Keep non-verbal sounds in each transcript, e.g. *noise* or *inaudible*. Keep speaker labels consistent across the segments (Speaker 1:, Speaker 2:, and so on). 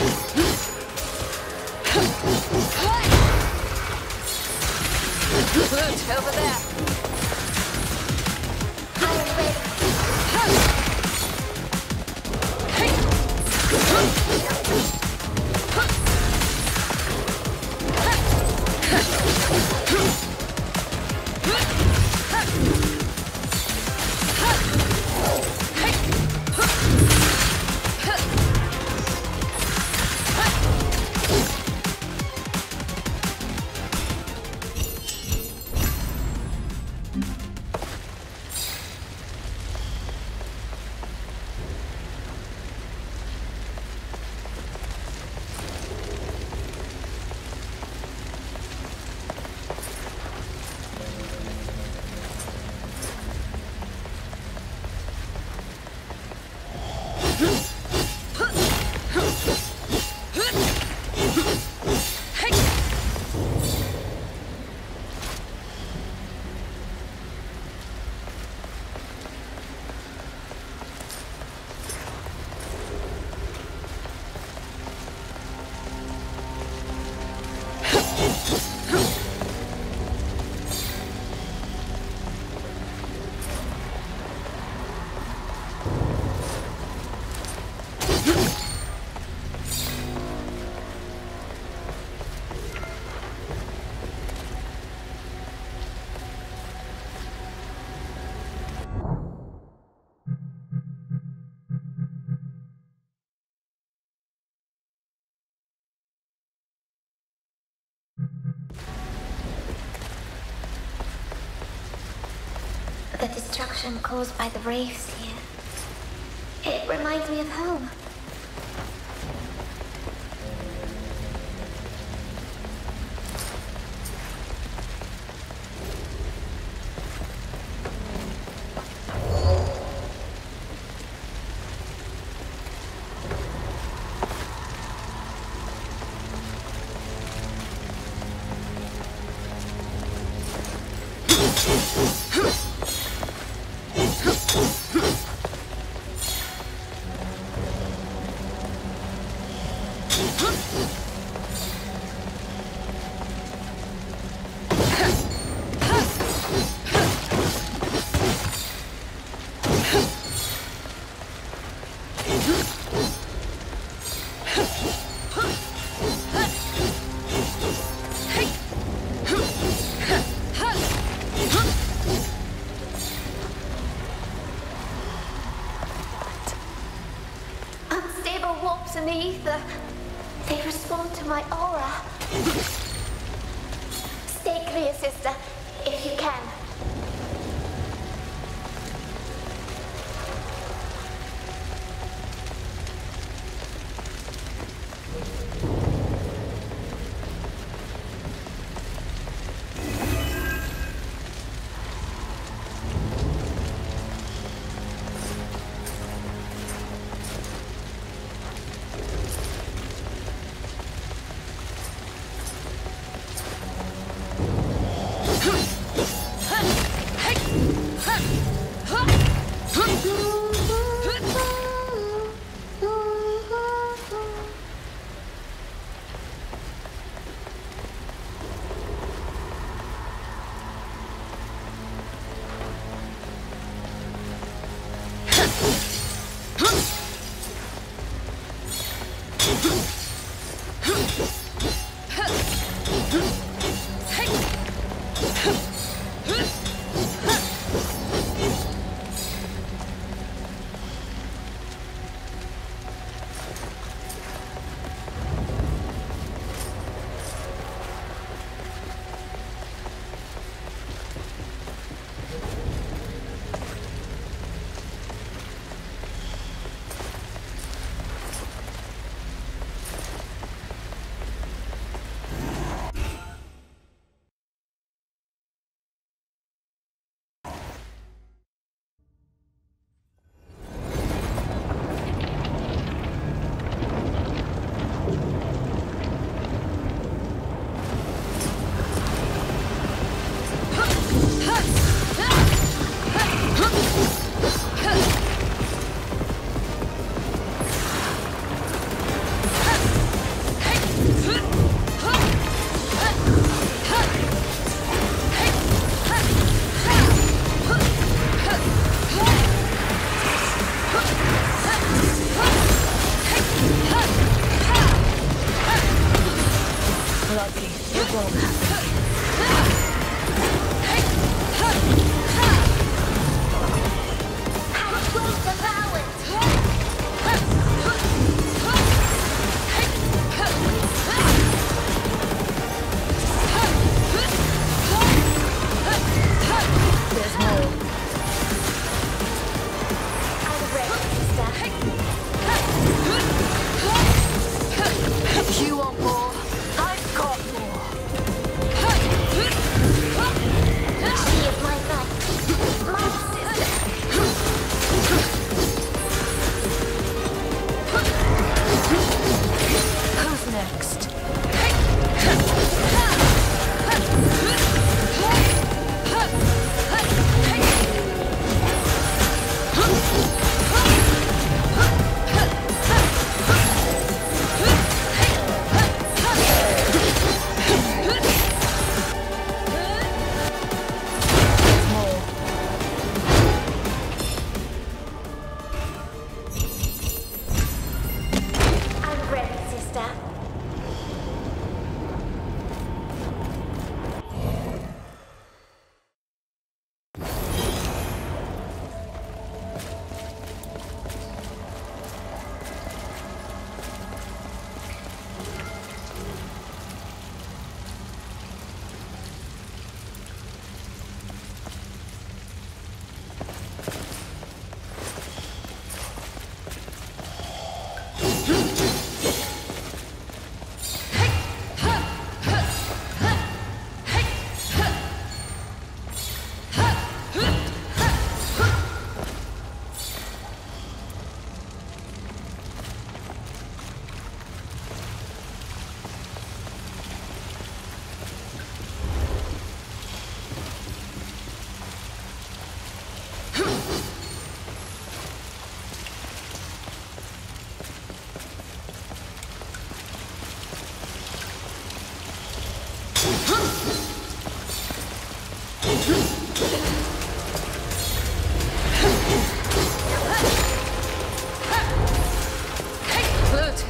Speaker 1: Look over there.
Speaker 2: The destruction caused by the wraiths here. It reminds me of home. Huh. *laughs*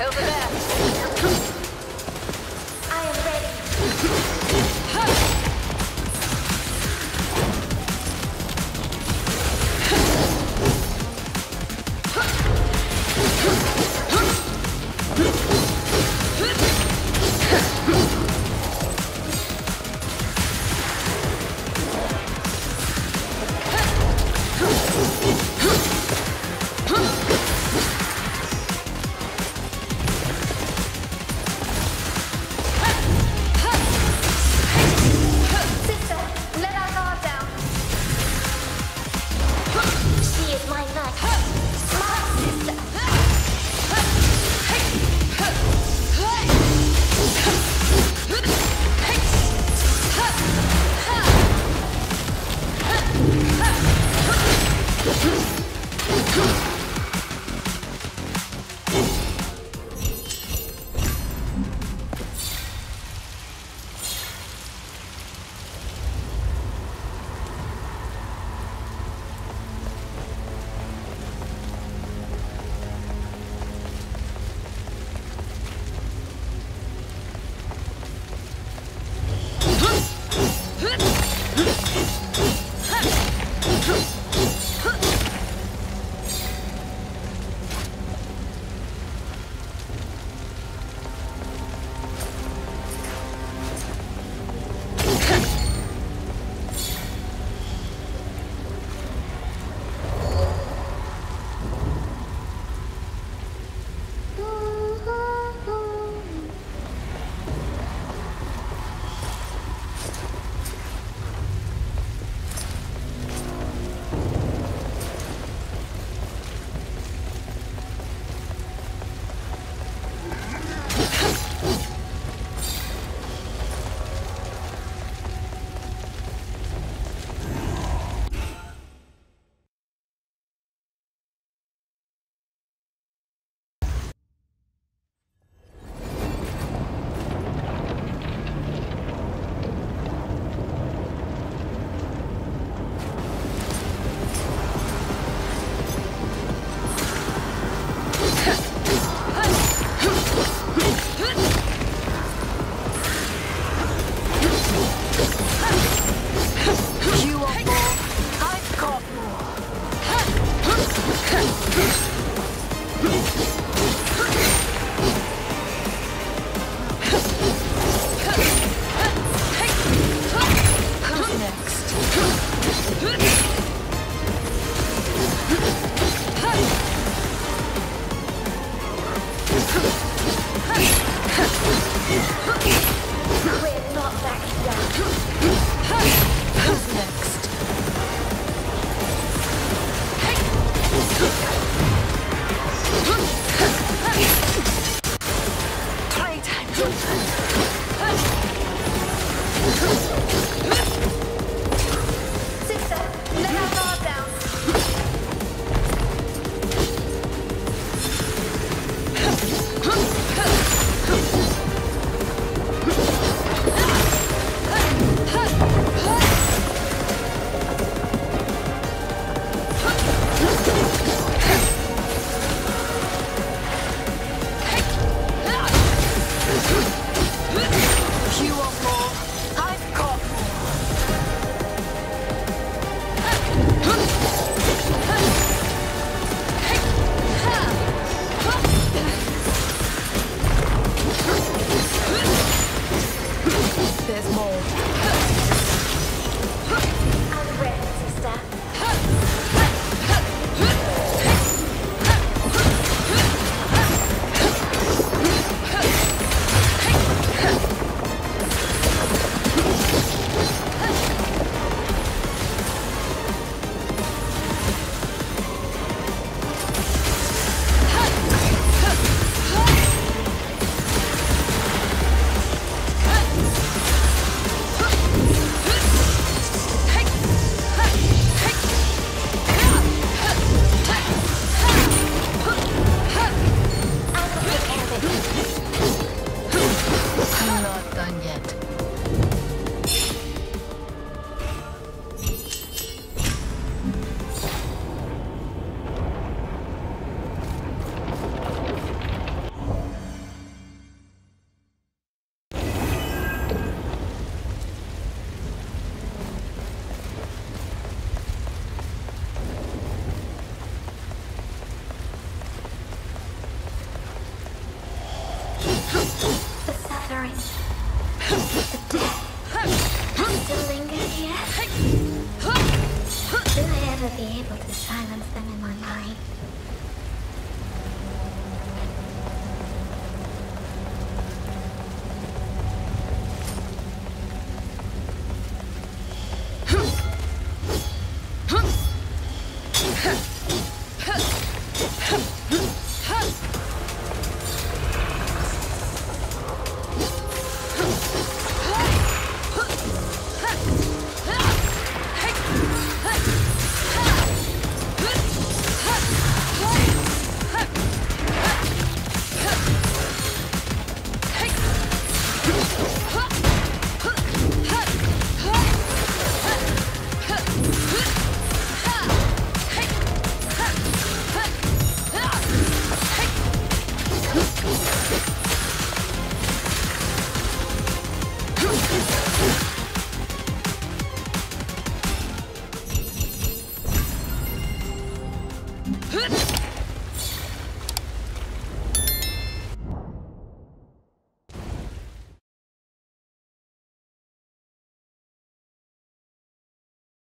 Speaker 2: Hilda